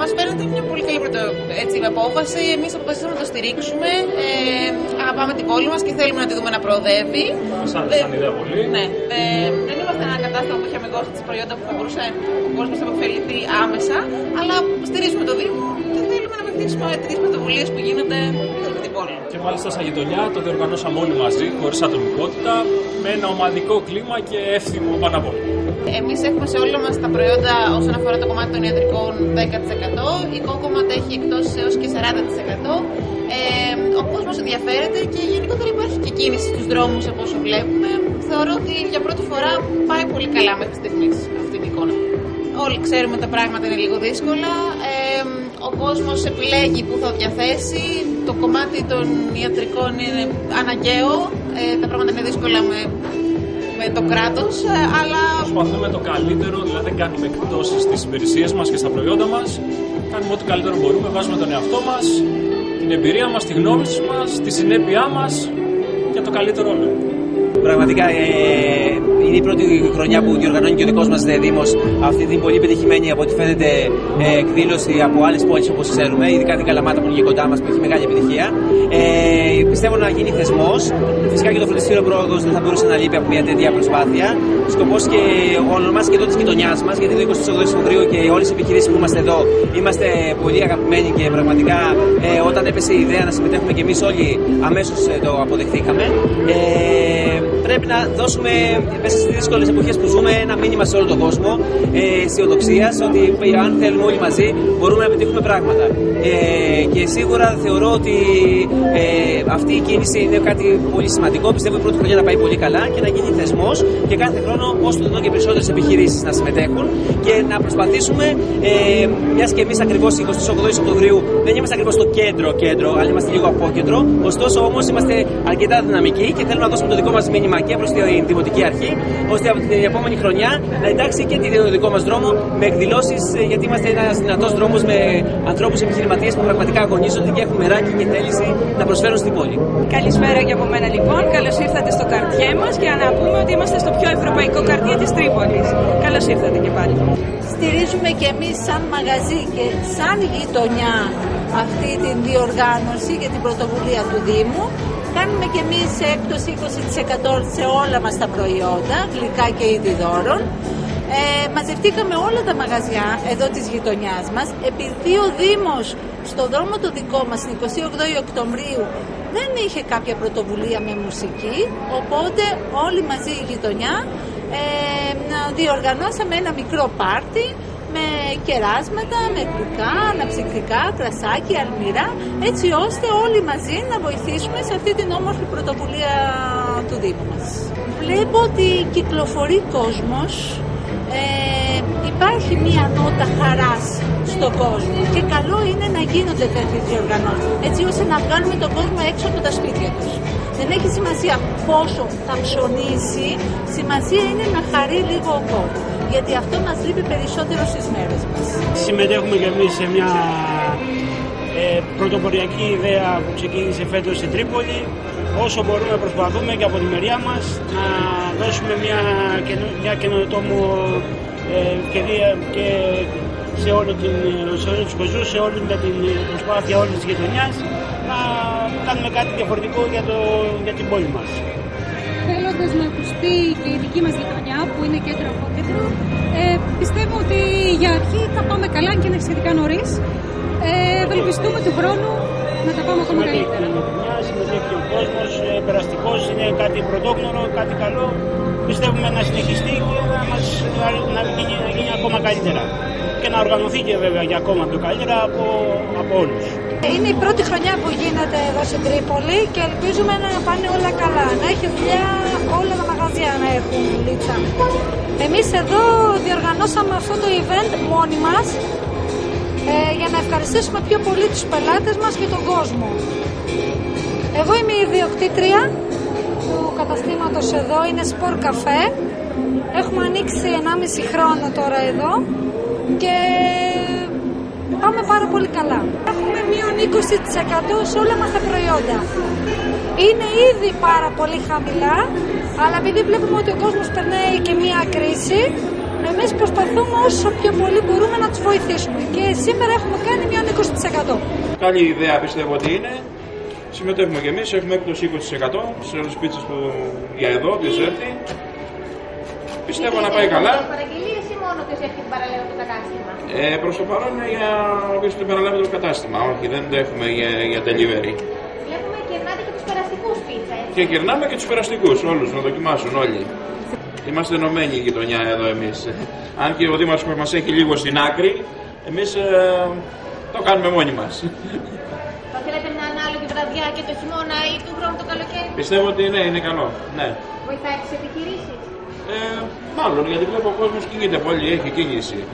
Μας φαίνεται μια πολύ καλή πρωτο, έτσι, απόφαση. Εμείς αποφασίσαμε να το στηρίξουμε. Ε, αγαπάμε την πόλη μας και θέλουμε να τη δούμε να προοδεύει. Σαν, σαν ιδέα πολύ. Ναι. Ε, δεν είμαστε ένα κατάστημα που έχει αμυγώσει τις προϊόντα που θα μπορούσε ο κόσμος να αποφεληθεί άμεσα. Αλλά στηρίζουμε το Δήμο και θέλουμε να βοηθήσουμε τι πρωτοβουλίες που γίνονται σε αυτή την πόλη. Και μάλιστα σαν γειτονιά το διοργανώσαμε όλοι μαζί, χωρίς ατομικότητα, με ένα ομαδικό κλίμα και εύθυμο πάνω απ' όλα. Εμείς έχουμε σε όλα μας τα προϊόντα όσον αφορά το κομμάτι των ιατρικών 10%. Η κόκομα τα έχει εκτός έως και 40%. Ε, ο κόσμος ενδιαφέρεται και γενικότερα υπάρχει και κίνηση στους δρόμους από όσο βλέπουμε. Θεωρώ ότι για πρώτη φορά πάει πολύ καλά μέχρι στιγμής αυτή την εικόνα. Όλοι ξέρουμε ότι τα πράγματα είναι λίγο δύσκολα. Ε, ο κόσμος επιλέγει που θα διαθέσει. Το κομμάτι των ιατρικών είναι αναγκαίο. Ε, τα πράγματα είναι δύσκολα με με το κράτος, αλλά. Προσπαθούμε το καλύτερο, δηλαδή δεν κάνουμε εκπτώσεις στις υπηρεσίες μας και στα προϊόντα μας. Κάνουμε ό,τι καλύτερο μπορούμε, βάζουμε τον εαυτό μας, την εμπειρία μας, τη γνώμη μας, τη συνέπειά μας για το καλύτερο όλο. Πραγματικά ε, είναι η πρώτη χρονιά που διοργανώνει και ο δικός μας Δήμος αυτή την πολύ πετυχημένη από ό,τι φαίνεται ε, εκδήλωση από άλλες πόλεις όπως ξέρουμε, ειδικά την Καλαμάτα που είναι και κοντά μας που έχει μεγάλη επιτυχία. Ε, πιστεύω να γίνει θεσμός. Φυσικά και το φροντιστήριο πρόοδος δεν θα μπορούσε να λείπει από μια τέτοια προσπάθεια. Σκοπός και όλων μας και εδώ της γειτονιάς μας, γιατί το 28 Φεβρουαρίου και όλες οι επιχειρήσεις που είμαστε εδώ είμαστε πολύ αγαπημένοι και πραγματικά ε, όταν έπεσε η ιδέα να συμμετέχουμε και εμείς όλοι αμέσως ε, το αποδεχθήκαμε. Ε, πρέπει να δώσουμε μέσα στις δύσκολες εποχές που ζούμε ένα μήνυμα σε όλο τον κόσμο ε, αισιοδοξία ότι αν θέλουμε όλοι μαζί μπορούμε να πετύχουμε πράγματα. Ε, και σίγουρα θεωρώ ότι ε, αυτή η κίνηση είναι κάτι πολύ σημαντικό. Πιστεύω η πρώτη χρονιά να πάει πολύ καλά και να γίνει θεσμός και κάθε χρόνο όσο το δυνατόν και περισσότερες επιχειρήσεις να συμμετέχουν και να προσπαθήσουμε, ε, μιας και εμείς ακριβώς 28 Οκτωβρίου δεν είμαστε ακριβώς στο κέντρο κέντρο, αλλά είμαστε λίγο απόκεντρο. Ωστόσο όμως είμαστε αρκετά δυναμικοί και θέλουμε να δώσουμε το δικό μας μήνυμα και προς την Δημοτική Αρχή, ώστε από την επόμενη χρονιά να εντάξει και το δικό μας δρόμο με εκδηλώσεις, γιατί είμαστε ένας δυνατός δρόμος με ανθρώπους επιχειρηματίες που πραγματικά αγωνίζονται και έχουν μεράκι και θέληση να προσφέρουν στην πόλη. Καλησπέρα και από μένα λοιπόν. Καλώς ήρθατε στο καρτιέ μας και να πούμε ότι είμαστε στο πιο ευρωπαϊκό καρτιέ της Τρίπολης. Καλώς ήρθατε και πάλι. Στηρίζουμε και εμείς σαν μαγαζί και σαν γειτονιά αυτή την διοργάνωση για την πρωτοβουλία του Δήμου Κάνουμε και εμείς έκπτωση 20% σε όλα μας τα προϊόντα, γλυκά και είδη δώρων. Ε, μαζευτήκαμε όλα τα μαγαζιά εδώ της γειτονιάς μας επειδή ο Δήμος στο δρόμο το δικό μας την 28 Οκτωβρίου δεν είχε κάποια πρωτοβουλία με μουσική οπότε όλοι μαζί η γειτονιά ε, διοργανώσαμε ένα μικρό πάρτι με κεράσματα, με γλυκά, αναψυκτικά, κρασάκι, αλμυρά, έτσι ώστε όλοι μαζί να βοηθήσουμε σε αυτή την όμορφη πρωτοβουλία του Δήμου μας. Βλέπω ότι κυκλοφορεί κόσμος, ε, υπάρχει μία νότα χαράς στον κόσμο και καλό είναι να γίνονται τέτοιες διοργανώσεις, έτσι ώστε να βγάλουμε τον κόσμο έξω από τα σπίτια τους. Δεν έχει σημασία πόσο θα ψωνίσει, σημασία είναι να χαρεί λίγο ο κόσμος γιατί αυτό μας λείπει περισσότερο στις μέρες μας. Συμμετέχουμε και εμείς σε μια ε, πρωτοποριακή ιδέα που ξεκίνησε φέτος στην Τρίπολη. Όσο μπορούμε προσπαθούμε και από τη μεριά μας να δώσουμε μια, μια καινοτόμο ε, ευκαιρία και σε όλο, την, σε όλους τους κοζούς, σε όλη την προσπάθεια όλης της γειτονιάς να κάνουμε κάτι διαφορετικό για, το, για την πόλη μας θέλοντας να ακουστεί και η δική μας γειτονιά που είναι κέντρο απόκεντρο, ε, πιστεύω ότι για αρχή θα πάμε καλά και είναι σχετικά νωρίς. Ε, ευελπιστούμε του χρόνου να τα πάμε ακόμα καλύτερα. Συμμετέχει ο κόσμος, ε, περαστικός, είναι κάτι πρωτόγνωρο, κάτι καλό. Πιστεύουμε να συνεχιστεί και να, μας, να, γίνει, να γίνει ακόμα καλύτερα. Και να οργανωθεί και βέβαια για ακόμα πιο καλύτερα από, από όλους. Είναι η πρώτη χρονιά που γίνεται εδώ στην Τρίπολη και ελπίζουμε να πάνε όλα καλά. Να έχει δουλειά όλα τα μαγαζιά να έχουν λίτσα. Εμείς εδώ διοργανώσαμε αυτό το event μόνοι μας ε, για να ευχαριστήσουμε πιο πολύ τους πελάτες μας και τον κόσμο. Εγώ είμαι η ιδιοκτήτρια του καταστήματος εδώ, είναι Sport Cafe. Έχουμε ανοίξει 1,5 χρόνο τώρα εδώ και πάμε πάρα πολύ καλά. Έχουμε μείον 20% σε όλα μας τα προϊόντα. Είναι ήδη πάρα πολύ χαμηλά, αλλά επειδή βλέπουμε ότι ο κόσμος περνάει και μία κρίση, εμείς προσπαθούμε όσο πιο πολύ μπορούμε να τους βοηθήσουμε και σήμερα έχουμε κάνει μια 20%. Καλή ιδέα πιστεύω ότι είναι. Συμμετέχουμε και εμείς, έχουμε έκπτωση 20% σε όλες τις πίτσες που για εδώ, όποιος έρθει. Πιστεύω να πάει καλά. Έχει την παραλέβει το κατάστημα. Ε, προς το παρόν είναι για όποιος την παραλάβει το κατάστημα. Όχι, δεν το έχουμε για, για delivery. Βλέπουμε και κερνάτε και τους περαστικούς πίτσα, έτσι. Και κερνάμε και τους περαστικούς όλους, να δοκιμάσουν όλοι. Είμαστε ενωμένοι η γειτονιά εδώ εμείς. Αν και ο Δήμαρχος μας έχει λίγο στην άκρη, εμείς ε, το κάνουμε μόνοι μας. Θα θέλετε μια ανάλογη βραδιά και το χειμώνα ή του χρόνου το καλοκαίρι; Πιστεύω ότι ναι, είναι καλό. Ναι. Βοηθάει τις επιχειρήσεις; Ε, μάλλον γιατί βλέπω ο κόσμος κινείται πολύ, έχει κίνηση.